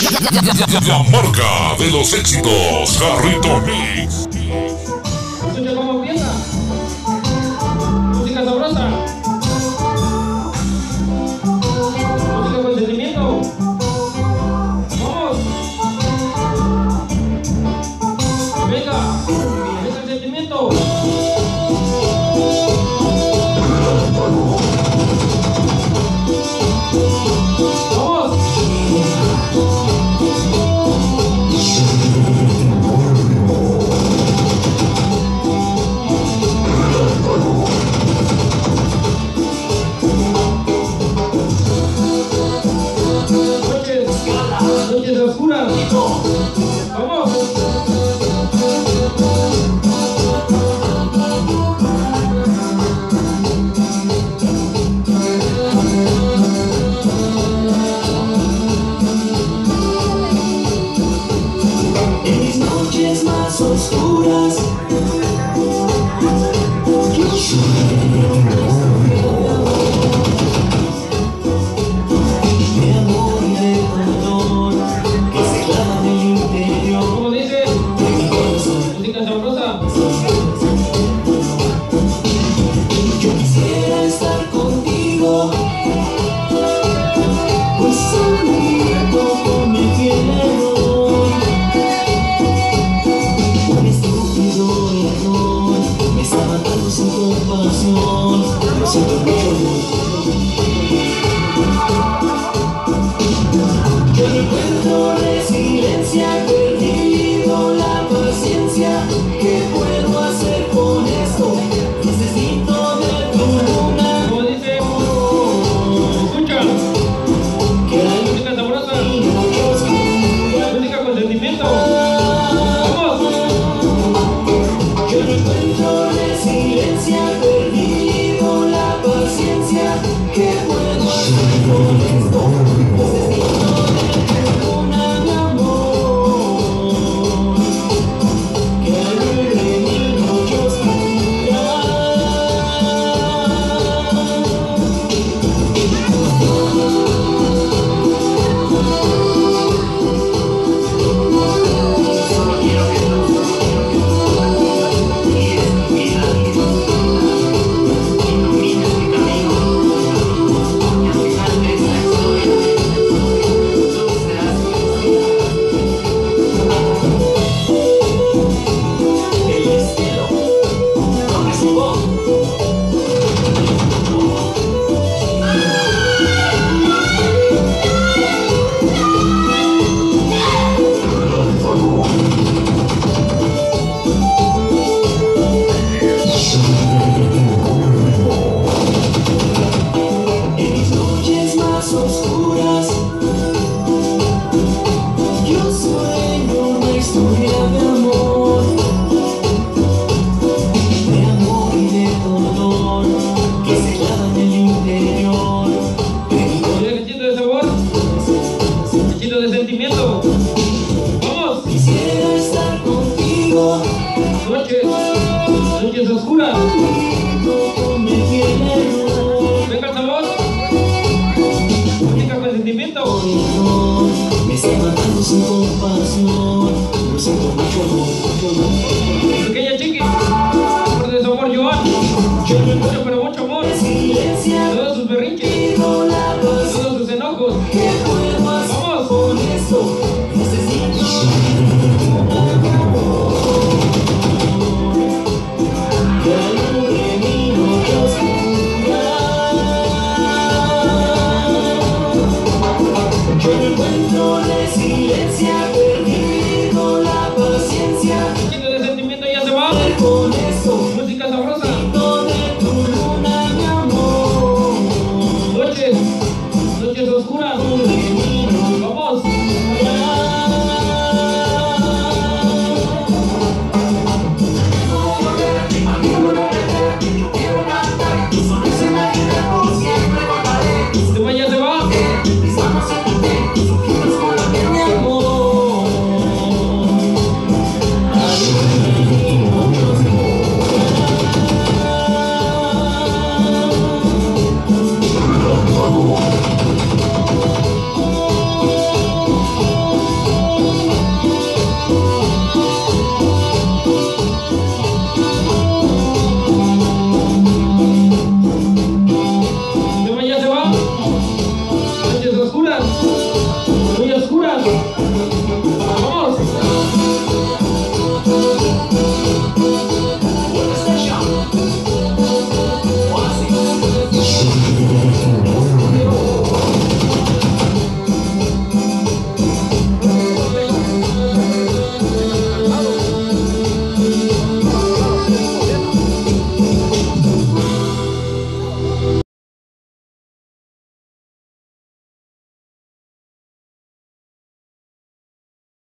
La marca de los éxitos, Jarrito Mix. Escucha. Música sabrosa. Música con sentimiento. Vamos. Venga, es el sentimiento. escuras 给我。noches oscuras. Venga, sabor. Música con sentimiento. Pequeña chiqui. Por de su amor, Joan. Mucho, pero mucho amor. Todos sus berrinches. Todos sus enojos.